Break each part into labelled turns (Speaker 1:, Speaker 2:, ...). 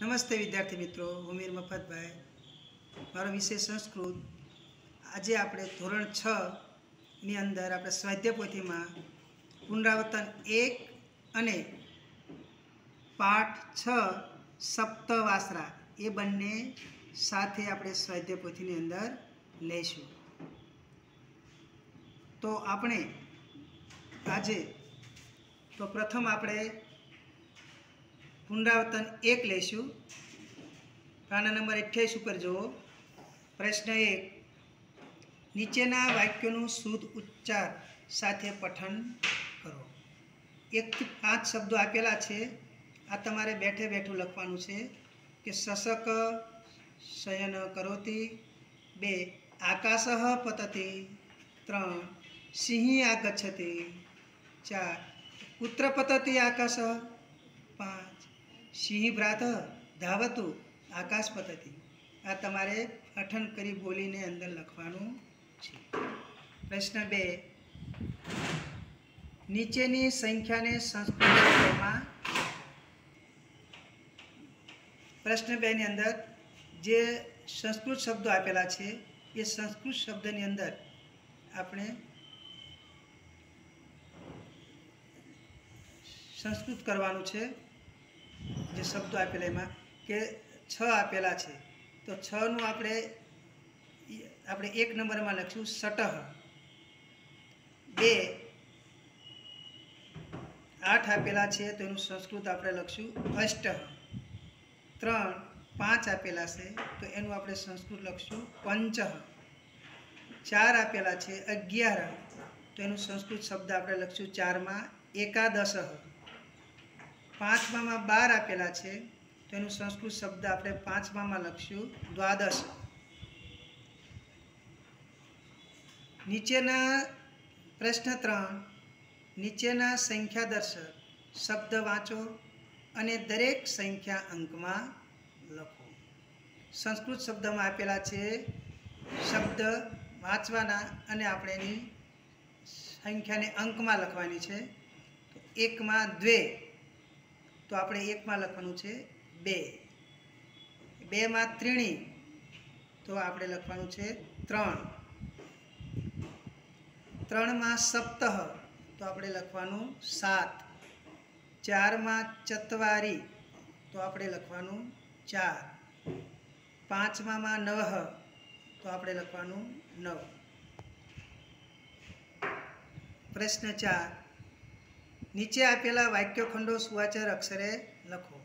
Speaker 1: નમસ્તે વિદ્યાર્થી મિત્રો, હું મફતભાઈ. મારો વિષય સંસ્કૃત. આજે આપણે ધોરણ છ ની અંદર આપણે સ્વાધ્યાય પોથીમાં પુનરાવર્તન એક અને પાઠ છ સપ્તવાસરા એ બંને સાથે આપણે સ્વાધ્યાય પોથીની અંદર લઈશું. તો આપણે આજે, તો પ્રથમ આપણે પુનરાવર્તન એક લઈશું પાના નંબર અઠ્યાવીસ ઉપર જુઓ. પ્રશ્ન એક. નીચેના વાક્યોનું શુદ્ધ ઉચ્ચાર સાથે પઠન કરો. એકથી પાંચ શબ્દો આપેલા છે. આ તમારે બેઠે બેઠું લખવાનું છે કે શશક શયન કરોતી, બે, આકાશ પતતી, ત્રણ, સિંહ આગચ્છતી, ચાર પુત્ર પતતી આકાશ સિંહ ભ્રાત ધાવતું આકાશ પદ્ધતિ આ તમારે પઠન કરી બોલીને અંદર લખવાનું છે. પ્રશ્ન બે. નીચેની સંખ્યાને સંસ્કૃતમાં પ્રશ્ન બેની અંદર જે સંસ્કૃત શબ્દો આપેલા છે, એ સંસ્કૃત શબ્દની અંદર આપણે સંસ્કૃત કરવાનું છે. જે શબ્દો આપેલા એમાં, કે છ આપેલા છે. તો છનું આપણે આપણે એક નંબરમાં લખશું સટહ. બે આઠ આપેલા છે, તો એનું સંસ્કૃત આપણે લખશું અષ્ટ. ત્રણ પાંચ આપેલા છે, તો એનું આપણે સંસ્કૃત લખશું પંચ. ચાર આપેલા છે અગિયાર. તો એનું સંસ્કૃત શબ્દ આપણે લખશું ચારમાં એકાદશ. પાંચમામાં બાર આપેલા છે, તો એનું સંસ્કૃત શબ્દ આપણે પાંચમામાં લખશું, દ્વાદશ. નીચેના પ્રશ્ન ત્રણ, નીચેના સંખ્યા દર્શક શબ્દ વાંચો અને દરેક સંખ્યા અંકમાં લખો. સંસ્કૃત શબ્દમાં આપેલા છે, શબ્દ વાંચવાના અને આપણે એની સંખ્યાને અંકમાં લખવાની છે. એકમાં દ્વે. તો આપણે એકમાં લખવાનું છે બે. બેમાં ત્રીણી, તો આપણે લખવાનું છે ત્રણ. ત્રણમાં સપ્તહ, તો આપણે લખવાનું સાત. ચારમાં ચતવારી, તો આપણે લખવાનું ચાર. પાંચમામાં નવહ, તો આપણે લખવાનું નવ. પ્રશ્ન ચાર. નીચે આપેલા વાક્યખંડો સુવાચર અક્ષરે લખો.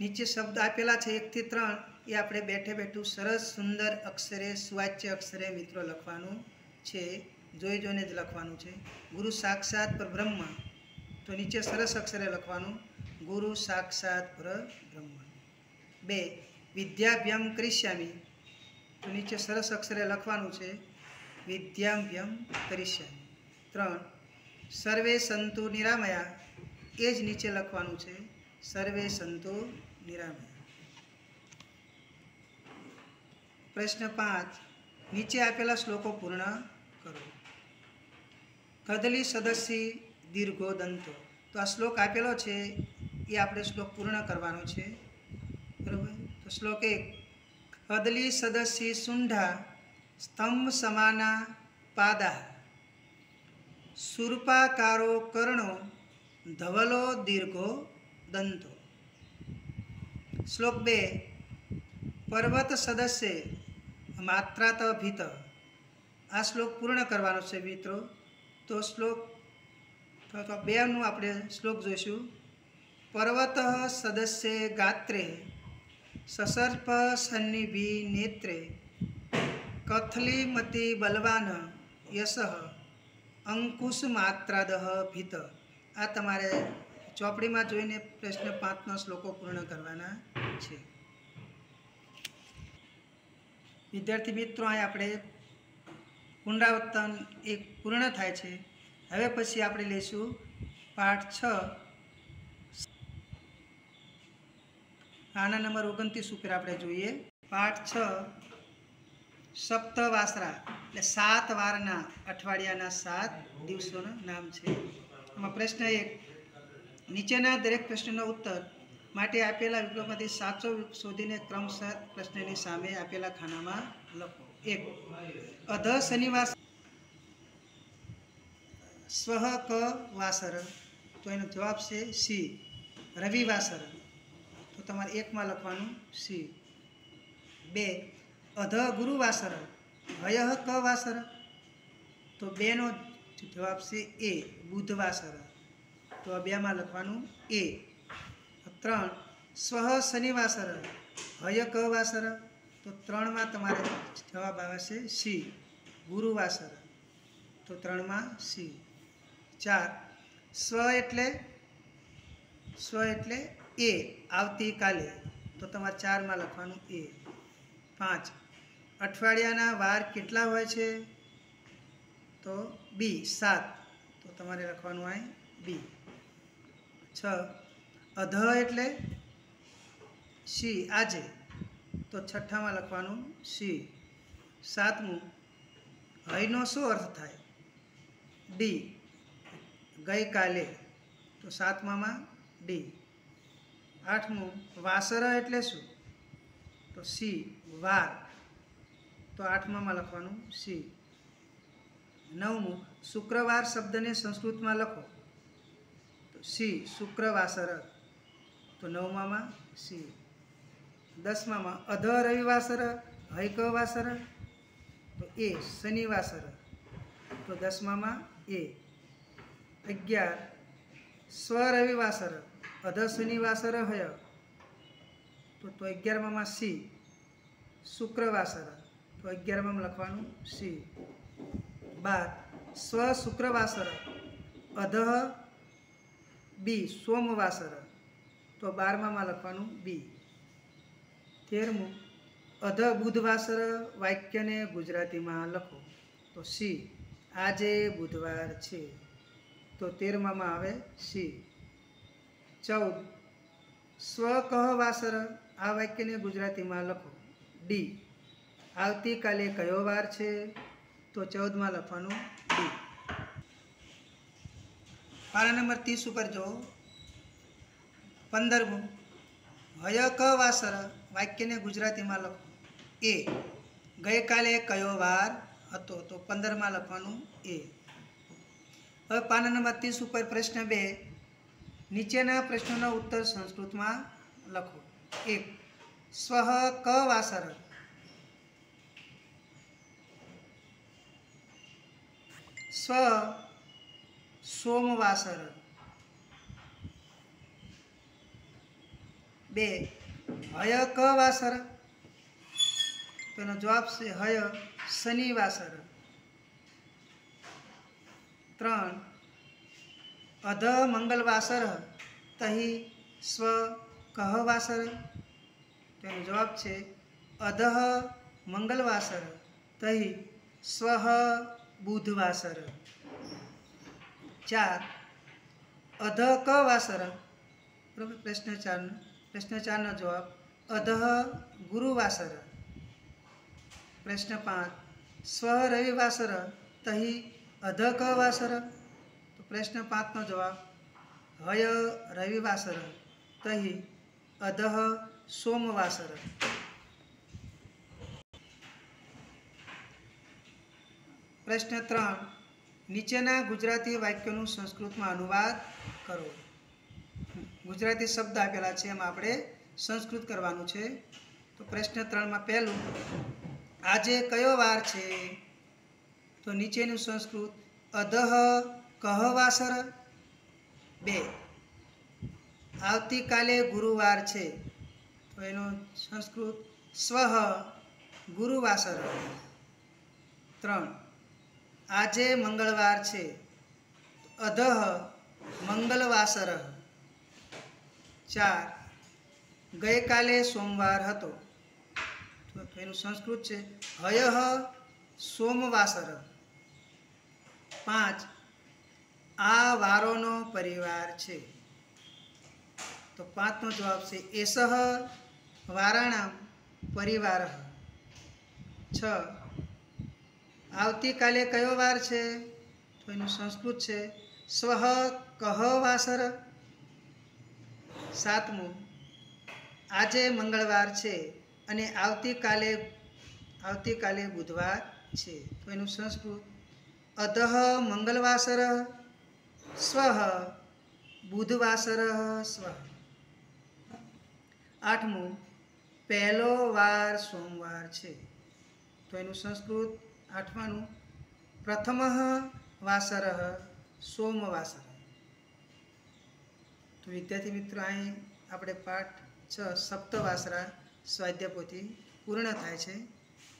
Speaker 1: નીચે શબ્દ આપેલા છે એકથી ત્રણ, એ આપણે બેઠે બેઠું સરસ સુંદર અક્ષરે, સુવાચ્ય અક્ષરે મિત્રો લખવાનું છે, જોઈ જોઈને જ લખવાનું છે. ગુરુ સાક્ષાત પર બ્રહ્મ, તો નીચે સરસ અક્ષરે લખવાનું ગુરુ સાક્ષાત પર બ્રહ્મ. બે, વિદ્યાભ્યમ કરિષ્યામી, તો નીચે સરસ અક્ષરે લખવાનું છે વિદ્યાભ્યમ કરિષ્યામી. ત્રણ સર્વે સંતુ નિરામયા. એ જ નીચે લખવાનું છે, સર્વે સંતુ નિરામયા. પ્રશ્ન પાંચ, નીચે આપેલા શ્લોકો પૂર્ણ કરો. કદલી સદસ્ય દીર્ઘો દંતો. તો આ શ્લોક આપેલો છે, એ આપણે શ્લોક પૂર્ણ કરવાનો છે. બરાબર? તો શ્લોક એક, કદલી સદસ્ય સુંઢા સ્તંભ સમાના પાદા. સુરપાકારો કર્ણો, ધવલો દીર્ઘો, દંતો. શ્લોક બે, પર્વત સદસ્ય માત્રાત ભીત. આ શ્લોક પૂર્ણ કરવાનો છે મિત્રો. તો શ્લોક, તો બેનું આપણે શ્લોક જોઈશું. પર્વત સદસ્ય ગાત્રે, સસર્પ સન્નિભી નેત્રે, કથલીમતી બલવાન યશ. અંકુશ માત્રાદહ ભીત. આ તમારે ચોપડીમાં જોઈને પ્રશ્ન પાંચનો શ્લોકો પૂર્ણ કરવાના છે. વિદ્યાર્થી મિત્રો, અહીં આપણે પુનરાવર્તન એક પૂર્ણ થાય છે. હવે પછી આપણે લઈશું પાઠ છ. આના નંબર ઓગણત્રીસ ઉપર આપણે જોઈએ. પાઠ છ. સપ્તવાસરા, એટલે સાત વારના અઠવાડિયાના સાત દિવસોનું નામ છે. એમાં પ્રશ્ન એક, નીચેના દરેક પ્રશ્નનો ઉત્તર માટે આપેલા વિકલ્પમાંથી સાચો શોધીને ક્રમશઃ પ્રશ્નની સામે આપેલા ખાનામાં લખો. એક, અધ શનિવાર સ્વહ ક વાસર. તો એનો જવાબ છે સી રવિવાસર. તો તમારે એકમાં લખવાનું સી બે અધ ગુરુવાસર હય ક વાસર. તો બેનો જવાબ છે એ બુધવાસર તો આ બેમાં લખવાનું એ. ત્રણ સ્વહ શનિવાસર હય ક વાસર. તો ત્રણમાં તમારે જવાબ આવે છે સી ગુરુવાસર તો ત્રણમાં સી. ચાર, સ્વ એટલે સ્વ એટલે એ, આવતીકાલે. તો તમારે ચારમાં લખવાનું એ. પાંચ અઠવાડિયાના વાર કેટલા હોય છે? તો બી સાત. તો તમારે લખવાનું હોય બી છ. અધ એટલે સી આજે. તો છઠ્ઠામાં લખવાનું સી સાતમું, હયનો શું અર્થ થાય? ડી ગઈકાલે. તો સાતમામાં ડી આઠમું, વાસર એટલે શું? તો સી વાર. તો આઠમામાં લખવાનું. સી નવમું, શુક્રવાર શબ્દને સંસ્કૃતમાં લખો. તો સી શુક્રવાસર. તો નવમામાં સી દસમામાં, અધ રવિવાસર, હૈકવાસર. તો એ શનિવાસર. તો દસમામાં એ અગિયાર સ્વ રવિવાસર અધ શનિવાસર હય. તો તો અગિયારમાં સી શુક્રવાસર. તો અગિયારમાં લખવાનું સી. બાર. સ્વ શુક્રવાસર અધઃ બી. સોમવાસર. તો બારમામાં લખવાનું બી. તેરમું. અધ બુધવાસર વાક્યને ગુજરાતીમાં લખો. તો સી. આજે બુધવાર છે. તો તેરમામાં આવે સી. ચૌદ. સ્વકહ વાસર આ વાક્યને ગુજરાતીમાં લખો. ડી. આવતીકાલે કયો વાર છે? તો ચૌદમાં લખવાનું ડી પાના નંબર ત્રીસ ઉપર જો. પંદરમું હય ક વાસર વાક્યને ગુજરાતીમાં લખો. એ. ગઈકાલે કયો વાર હતો? તો પંદરમાં લખવાનું એ. હવે પાના નંબર ત્રીસ ઉપર પ્રશ્ન બે. નીચેના પ્રશ્નોનો ઉત્તર સંસ્કૃતમાં લખો. એક. સ્વહ ક વાસર. સ્વ સોમવાસર બે હય ક વાસર તેનો જવાબ છે હય શનિવાસર ત્રણ અધ મંગલવાસર તહી સ્વ કહ વાસર તેનો જવાબ છે અધઃ મંગલવાસર તહી સ્વ બુધવાસર ચાર અધ ક વાસર બરાબર પ્રશ્ન ચારનો પ્રશ્ન ચારનો જવાબ અધઃ ગુરુવાસર પ્રશ્ન પાંચ સ્વ રવિવાસર તહી અધ ક વાસર તો પ્રશ્ન પાંચનો જવાબ હય રવિવાસર તહી અધઃ સોમવાસર પ્રશ્ન ત્રણ. નીચેના ગુજરાતી વાક્યોનું સંસ્કૃતમાં અનુવાદ કરો. ગુજરાતી શબ્દ આપેલા છે, એમાં આપણે સંસ્કૃત કરવાનું છે. તો પ્રશ્ન ત્રણમાં પહેલું, આજે કયો વાર છે? તો નીચેનું સંસ્કૃત અધહ કહવાસર બે. આવતીકાલે ગુરુવાર છે. તો એનું સંસ્કૃત સ્વહ ગુરુવાસર. ત્રણ. આજે મંગળવાર છે. અધઃ મંગલવાસર. ચાર. ગઈકાલે સોમવાર હતો. એનું સંસ્કૃત છે. હયહ સોમવાસર. પાંચ. આ વારોનો પરિવાર છે. તો પાંચનો જવાબ છે. એસહ વારાણામ પરિવાર. છ. આવતીકાલે કયો વાર છે? તો એનું સંસ્કૃત છે. સ્વહ કહ વાસર. સાતમું. આજે મંગળવાર છે અને આવતીકાલે આવતીકાલે બુધવાર છે. તો એનું સંસ્કૃત. અધ મંગળવાસર, સ્વ બુધવાસર, સ્વ. આઠમું. પહેલો વાર સોમવાર છે. તો એનું સંસ્કૃત. આઠમાનું. પ્રથમ વાસર સોમવાસર તો વિદ્યાર્થી મિત્રો, અહીં આપણે પાઠ છ સપ્તવાસરા સ્વાધ્યાય પૂર્ણ થાય છે.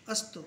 Speaker 1: અસ્તુ.